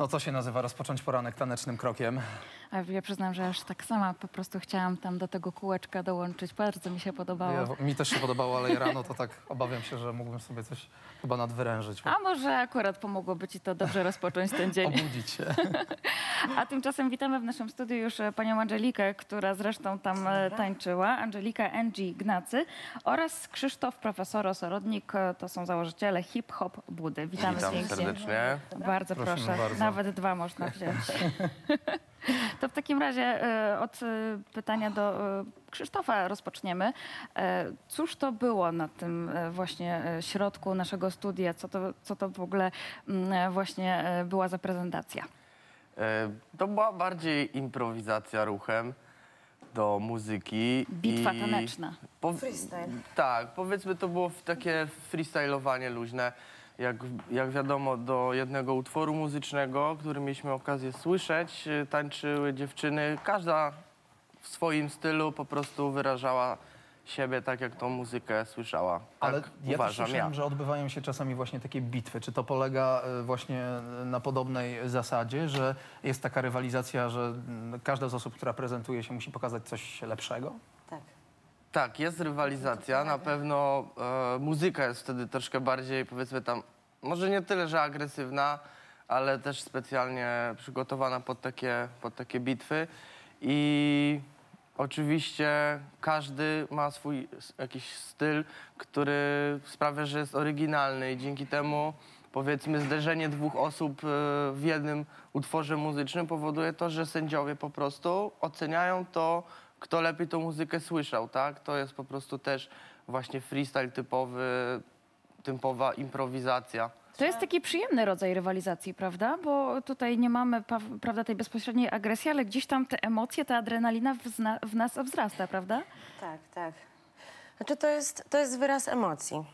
No to się nazywa rozpocząć poranek tanecznym krokiem. A ja przyznam, że aż tak sama po prostu chciałam tam do tego kółeczka dołączyć. Bardzo mi się podobało. Ja, mi też się podobało, ale rano to tak obawiam się, że mógłbym sobie coś chyba nadwyrężyć. A może akurat pomogłoby ci to dobrze rozpocząć ten dzień. Obudzić się. A tymczasem witamy w naszym studiu już e, panią Angelikę, która zresztą tam e, tańczyła. Angelika Angie Gnacy oraz Krzysztof Profesor Sorodnik. e, To są założyciele Hip Hop Budy. Witamy Witam pięknie. serdecznie. Bardzo Prosimy proszę. bardzo. Nawet dwa można wziąć. to w takim razie e, od e, pytania do e, Krzysztofa rozpoczniemy. Cóż to było na tym właśnie środku naszego studia? Co to, co to w ogóle mm, właśnie była za prezentacja? To była bardziej improwizacja ruchem do muzyki. Bitwa taneczna. Po... Freestyle. Tak, powiedzmy to było takie freestylowanie luźne. Jak, jak wiadomo, do jednego utworu muzycznego, który mieliśmy okazję słyszeć, e, tańczyły dziewczyny. Każda w swoim stylu po prostu wyrażała siebie tak, jak tą muzykę słyszała. Tak Ale ja też uważam słyszałem, ja. że odbywają się czasami właśnie takie bitwy. Czy to polega e, właśnie na podobnej zasadzie, że jest taka rywalizacja, że mm, każda z osób, która prezentuje się, musi pokazać coś lepszego? Tak. Jest rywalizacja. Na pewno e, muzyka jest wtedy troszkę bardziej, powiedzmy tam, może nie tyle, że agresywna, ale też specjalnie przygotowana pod takie, pod takie bitwy. I oczywiście każdy ma swój jakiś styl, który sprawia, że jest oryginalny i dzięki temu powiedzmy zderzenie dwóch osób e, w jednym utworze muzycznym powoduje to, że sędziowie po prostu oceniają to, kto lepiej tą muzykę słyszał, tak? To jest po prostu też właśnie freestyle typowy, typowa improwizacja. To jest taki przyjemny rodzaj rywalizacji, prawda? Bo tutaj nie mamy prawda, tej bezpośredniej agresji, ale gdzieś tam te emocje, ta adrenalina w nas wzrasta, prawda? Tak, tak. Znaczy to jest, to jest wyraz emocji.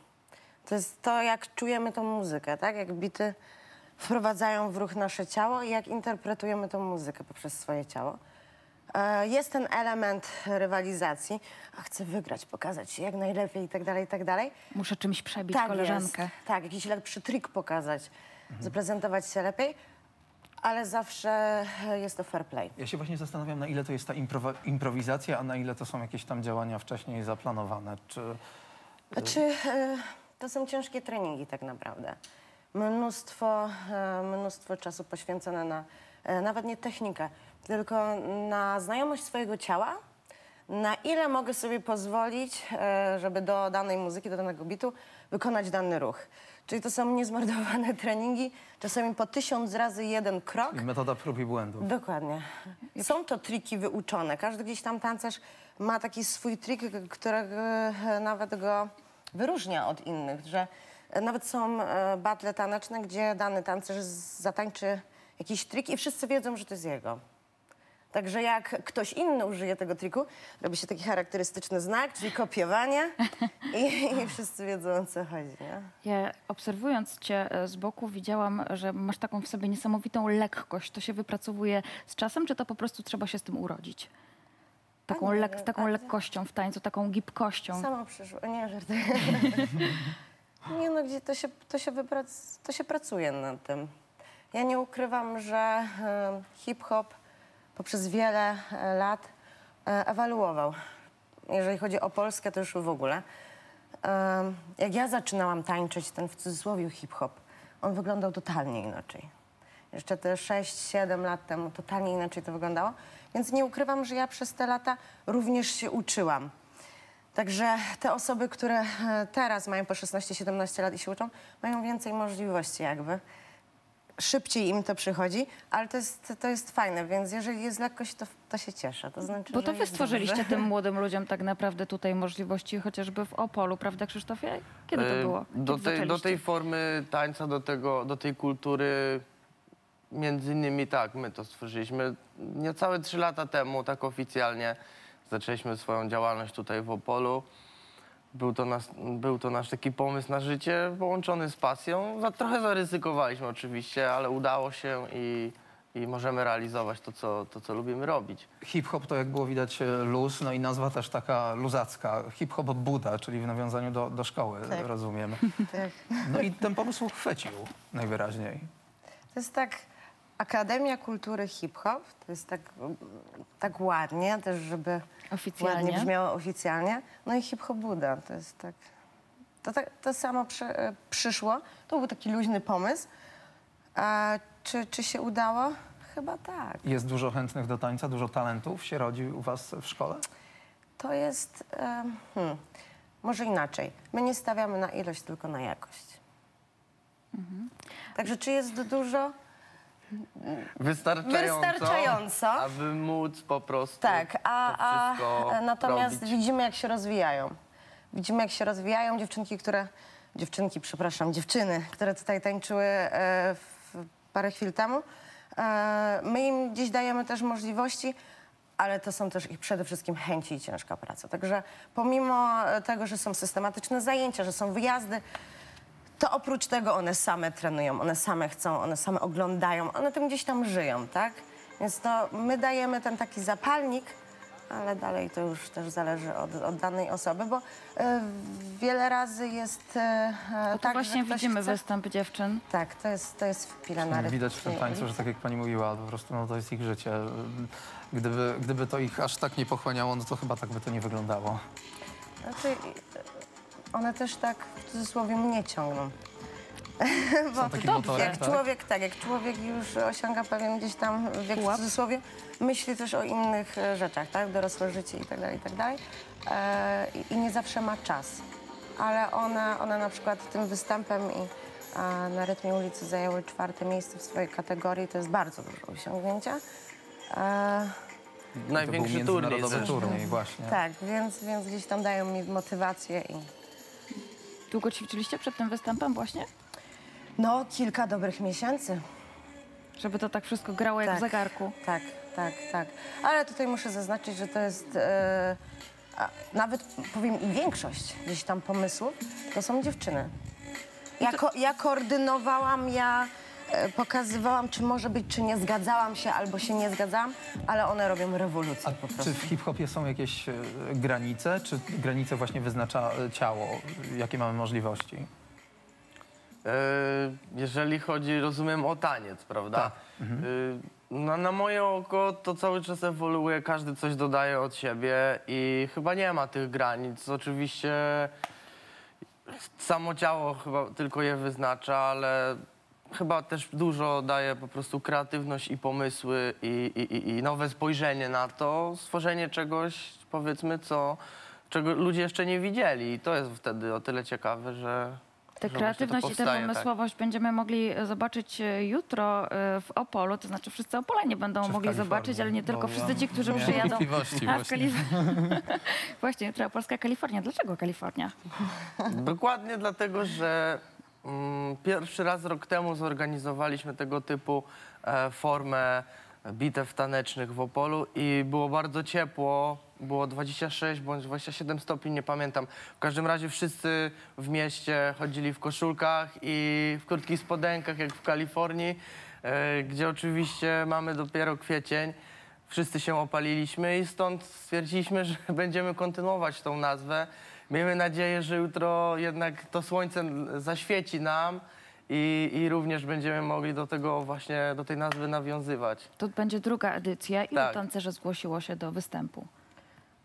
To jest to, jak czujemy tą muzykę, tak? Jak bity wprowadzają w ruch nasze ciało i jak interpretujemy tą muzykę poprzez swoje ciało. E, Jest ten element rywalizacji. A chcę wygrać, pokazać się jak najlepiej i tak dalej, i tak dalej. Muszę czymś przebić Tak koleżankę. jest. Tak, jakiś lepszy trik pokazać, zaprezentować się lepiej, ale zawsze jest to fair play. Ja się właśnie zastanawiam, na ile to jest ta improwa- improwizacja, a na ile to są jakieś tam działania wcześniej zaplanowane. Czy Znaczy, e, to są ciężkie treningi tak naprawdę. Mnóstwo, e, mnóstwo czasu poświęcone na e, nawet nie technikę, tylko na znajomość swojego ciała, na ile mogę sobie pozwolić, e, żeby do danej muzyki, do danego bitu wykonać dany ruch. Czyli to są niezmordowane treningi, czasami po tysiąc razy jeden krok. metoda prób i błędów? Dokładnie. Są to triki wyuczone. Każdy gdzieś tam tancerz ma taki swój trik, którego e, nawet go wyróżnia od innych, że e, nawet są e, battle taneczne, gdzie dany tancerz zatańczy jakiś trik i wszyscy wiedzą, że to jest jego. Także jak ktoś inny użyje tego triku, robi się taki charakterystyczny znak, czyli kopiowanie i, i wszyscy wiedzą o co chodzi. Nie? Ja obserwując cię e, z boku widziałam, że masz taką w sobie niesamowitą lekkość. To się wypracowuje z czasem, czy to po prostu trzeba się z tym urodzić? Taką, nie, lek- taką lekkością w tańcu, taką gibkością. Samo przyszło. Nie, żartuję. nie no, gdzie to się, to, się wyprac, to się pracuje nad tym. Ja nie ukrywam, że e, hip-hop poprzez wiele e, lat e, ewaluował. Jeżeli chodzi o Polskę, to już w ogóle. E, jak ja zaczynałam tańczyć ten w cudzysłowie hip-hop, on wyglądał totalnie inaczej. Jeszcze te 6-7 lat temu totalnie inaczej to wyglądało. Więc nie ukrywam, że ja przez te lata również się uczyłam. Także te osoby, które teraz mają po 16-17 lat i się uczą, mają więcej możliwości jakby. Szybciej im to przychodzi, ale to jest, to jest fajne, więc jeżeli jest lekkość, to, to się cieszę. To znaczy, Bo to wy stworzyliście dobrze. tym młodym ludziom tak naprawdę tutaj możliwości, chociażby w Opolu, prawda Krzysztofie? Kiedy to E, było? Do Kiedy tej, do tej formy tańca, do, tego, do tej kultury, między innymi tak, my to stworzyliśmy niecałe trzy lata temu, tak oficjalnie zaczęliśmy swoją działalność tutaj w Opolu. Był to, nas, był to nasz taki pomysł na życie połączony z pasją. Za, trochę zaryzykowaliśmy oczywiście, ale udało się i, i możemy realizować to co, to, co lubimy robić. Hip-hop to, jak było widać, e, luz, no i nazwa też taka luzacka. Hip-hop Buda, czyli w nawiązaniu do, do szkoły, Tak. rozumiem. Tak. No i ten pomysł chwycił najwyraźniej. To jest tak, Akademia Kultury Hip-Hop, to jest tak, tak ładnie, też żeby Oficjalnie. ładnie brzmiało oficjalnie. No i Hip-Hop Buda, to jest tak... To, tak, to samo przy, e, przyszło, to był taki luźny pomysł. A czy, czy się udało? Chyba tak. Jest dużo chętnych do tańca, dużo talentów się rodzi u was w szkole? To jest... hmm, może inaczej. My nie stawiamy na ilość, tylko na jakość. Także czy jest dużo? Wystarczająco, Wystarczająco. aby móc po prostu Tak, a, to a natomiast robić. widzimy, jak się rozwijają. Widzimy, jak się rozwijają dziewczynki, które... Dziewczynki, przepraszam, dziewczyny, które tutaj tańczyły e, parę chwil temu. E, my im gdzieś dajemy też możliwości, ale to są też ich przede wszystkim chęci i ciężka praca. Także pomimo tego, że są systematyczne zajęcia, że są wyjazdy, to oprócz tego one same trenują, one same chcą, one same oglądają, one tym gdzieś tam żyją, tak? Więc to my dajemy ten taki zapalnik, ale dalej to już też zależy od, od danej osoby, bo e, wiele razy jest e, Bo tu tak, właśnie widzimy chce... występ dziewczyn. Tak, to jest, to jest wpilane na. Widać w tym tańcu, że tak jak pani mówiła, po prostu no, to jest ich życie. Gdyby, gdyby to ich aż tak nie pochłaniało, no to chyba tak by to nie wyglądało. Znaczy, one też tak w cudzysłowie mnie ciągną. Motorem, Jak tak? człowiek, tak, jak człowiek już osiąga pewien gdzieś tam wiek w cudzysłowie, myśli też o innych e, rzeczach, tak? Dorosłe życie i tak dalej, i tak dalej. E, i- nie zawsze ma czas. Ale one, one na przykład tym występem i a, na rytmie ulicy zajęły czwarte miejsce w swojej kategorii. To jest bardzo duże osiągnięcie. E, Największy to był turniej turniej, właśnie. tak, więc, więc gdzieś tam dają mi motywację i Długo ćwiczyliście przed tym występem właśnie? no kilka dobrych miesięcy. Żeby to tak wszystko grało jak w Tak. zegarku. Tak, tak, tak. Ale tutaj muszę zaznaczyć, że to jest e, nawet powiem i większość gdzieś tam pomysłów, to są dziewczyny. Ja, ko, ja koordynowałam, ja pokazywałam, czy może być, czy nie zgadzałam się, albo się nie zgadzałam, ale one robią rewolucję po prostu. czy w hip-hopie są jakieś e, granice? Czy granice właśnie wyznacza e, ciało? Jakie mamy możliwości? E, Jeżeli chodzi, rozumiem, o taniec, prawda? Tak. E, No, na moje oko to cały czas ewoluuje, każdy coś dodaje od siebie i chyba nie ma tych granic. Oczywiście samo ciało chyba tylko je wyznacza, ale chyba też dużo daje po prostu kreatywność i pomysły i, i, i- nowe spojrzenie na to, stworzenie czegoś, powiedzmy, co, czego ludzie jeszcze nie widzieli. I to jest wtedy o tyle ciekawe, że Tę kreatywność i tę tak. pomysłowość będziemy mogli zobaczyć e, jutro e, w Opolu, to znaczy wszyscy Opolanie będą Czy mogli zobaczyć, ale nie tylko Bo wszyscy ja ci, którzy miałem przyjadą. A, w właśnie. Kalif- właśnie, jutro Polska Kalifornia. Dlaczego Kalifornia? Dokładnie dlatego, że pierwszy raz rok temu zorganizowaliśmy tego typu e, formę bitew tanecznych w Opolu i było bardzo ciepło. Było 26 bądź 27 stopni, nie pamiętam. W każdym razie wszyscy w mieście chodzili w koszulkach i w krótkich spodenkach, jak w Kalifornii, e, gdzie oczywiście mamy dopiero kwiecień. Wszyscy się opaliliśmy i stąd stwierdziliśmy, że będziemy kontynuować tą nazwę. Miejmy nadzieję, że jutro jednak to słońce zaświeci nam i, i również będziemy mogli do tego właśnie, do tej nazwy nawiązywać. To będzie druga edycja. Ilu Tak. tancerzy zgłosiło się do występu?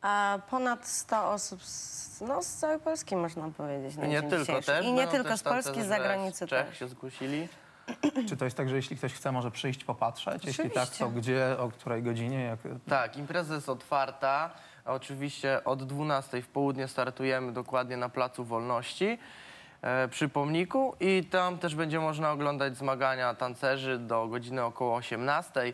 A ponad 100 osób z, no, z całej Polski, można powiedzieć. na I nie dzień tylko też. I nie tylko też z Polski, z zagranicy z Czech też. się zgłosili. Czy to jest tak, że jeśli ktoś chce, może przyjść, popatrzeć? Jeśli tak, Oczywiście. to gdzie, o której godzinie? Jak... Tak, impreza jest otwarta. Oczywiście od 12 w południe startujemy dokładnie na Placu Wolności e, przy pomniku i tam też będzie można oglądać zmagania tancerzy do godziny około 18.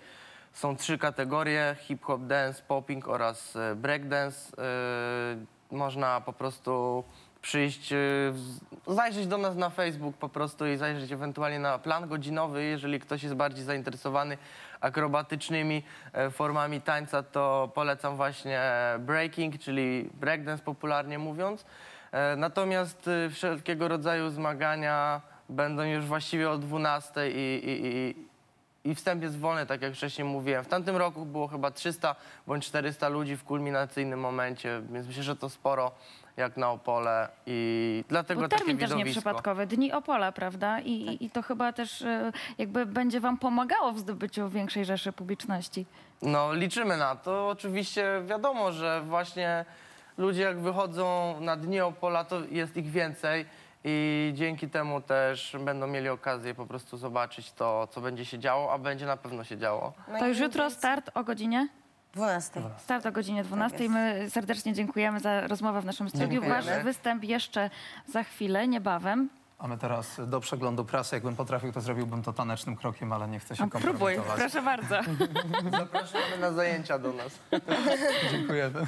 Są trzy kategorie, hip-hop dance, popping oraz e, breakdance. E, Można po prostu przyjść, e, w- zajrzeć do nas na Facebook po prostu i zajrzeć ewentualnie na plan godzinowy, jeżeli ktoś jest bardziej zainteresowany akrobatycznymi e, formami tańca, to polecam właśnie breaking, czyli breakdance popularnie mówiąc. E, Natomiast e, wszelkiego rodzaju zmagania będą już właściwie o 12 i, i, i, i wstęp jest wolny, tak jak wcześniej mówiłem. W tamtym roku było chyba 300 bądź 400 ludzi w kulminacyjnym momencie, więc myślę, że to sporo jak na Opole i dlatego takie termin też nieprzypadkowy, Dni Opola, prawda? I, i to chyba też e, jakby będzie wam pomagało w zdobyciu większej rzeszy publiczności. No, liczymy na to. Oczywiście wiadomo, że właśnie ludzie jak wychodzą na dni Opola, to jest ich więcej i dzięki temu też będą mieli okazję po prostu zobaczyć to, co będzie się działo, a będzie na pewno się działo. No To już jutro start o godzinie? 12. Start o godzinie 12. jest. My serdecznie dziękujemy za rozmowę w naszym studiu. Wasz występ jeszcze za chwilę, niebawem. A my teraz do przeglądu prasy. Jakbym potrafił, to zrobiłbym to tanecznym krokiem, ale nie chcę się A, próbuj, kompromitować. proszę bardzo. Zapraszamy na zajęcia do nas. Dziękujemy.